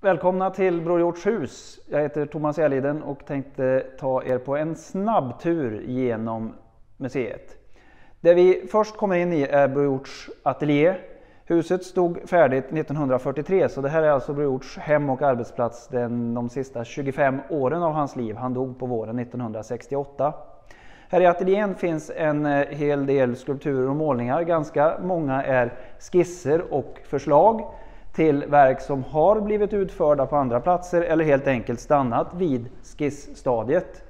Välkomna till Bror Hjorts hus. Jag heter Thomas Järliden och tänkte ta er på en snabb tur genom museet. Det vi först kommer in i är Bror Hjorts ateljé. Huset stod färdigt 1943 så det här är alltså Bror Hjorts hem och arbetsplats den, de sista 25 åren av hans liv. Han dog på våren 1968. Här i ateljén finns en eh, hel del skulpturer och målningar. Ganska många är skisser och förslag till verk som har blivit utförda på andra platser eller helt enkelt stannat vid skissstadiet.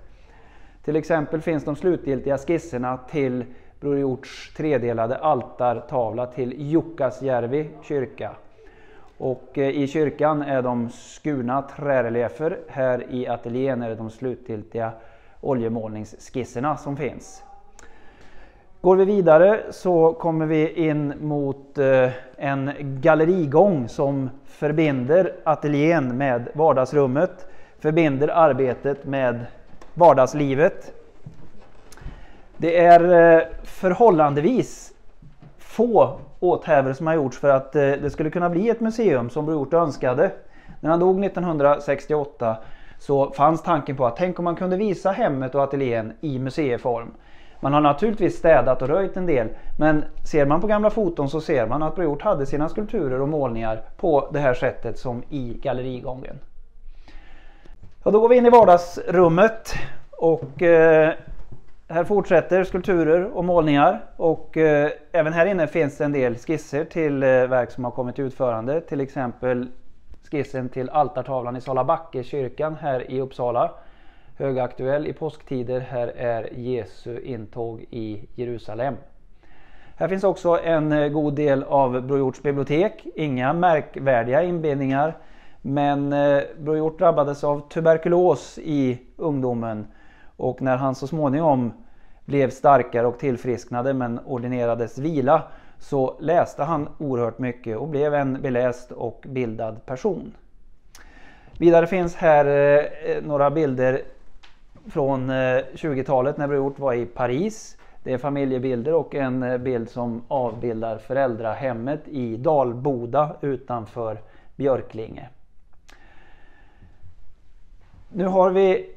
Till exempel finns de slutgiltiga skisserna till Bror Hjorts tredelade altartavla till Jukkasjärvi kyrka. Och eh, i kyrkan är de skurna träreliefer, här i ateljén är det de slutgiltiga oljemålningsskisserna som finns. Går vi vidare så kommer vi in mot eh, en gallerigång som förbinder ateljén med vardagsrummet, förbinder arbetet med vardagslivet. Det är eh, förhållandevis få åthävor som har gjorts för att eh, det skulle kunna bli ett museum som Bror önskade. När han dog 1968 så fanns tanken på att tänk om man kunde visa hemmet och ateljén i museiform. Man har naturligtvis städat och röjt en del men ser man på gamla foton så ser man att Bror Hjort hade sina skulpturer och målningar på det här sättet som i gallerigången. Och då går vi in i vardagsrummet och eh, här fortsätter skulpturer och målningar och eh, även här inne finns det en del skisser till eh, verk som har kommit till utförande. Till exempel skissen till altartavlan i Salabacke kyrkan här i Uppsala högaktuell i påsktider. Här är Jesu intåg i Jerusalem. Här finns också en eh, god del av Bror Hjorts bibliotek. Inga märkvärdiga inbindningar. Men eh, Bror Hjort drabbades av tuberkulos i ungdomen och när han så småningom blev starkare och tillfrisknade men ordinerades vila så läste han oerhört mycket och blev en beläst och bildad person. Vidare finns här eh, några bilder från eh, 20-talet när Bror var i Paris. Det är familjebilder och en eh, bild som avbildar föräldrahemmet i Dalboda utanför Björklinge. Nu har vi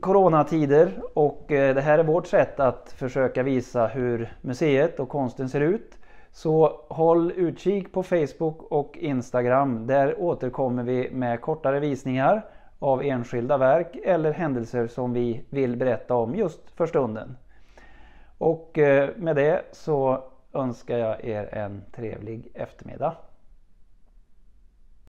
coronatider och eh, det här är vårt sätt att försöka visa hur museet och konsten ser ut. Så håll utkik på Facebook och Instagram. Där återkommer vi med kortare visningar av enskilda verk eller händelser som vi vill berätta om just för stunden. Och eh, med det så önskar jag er en trevlig eftermiddag.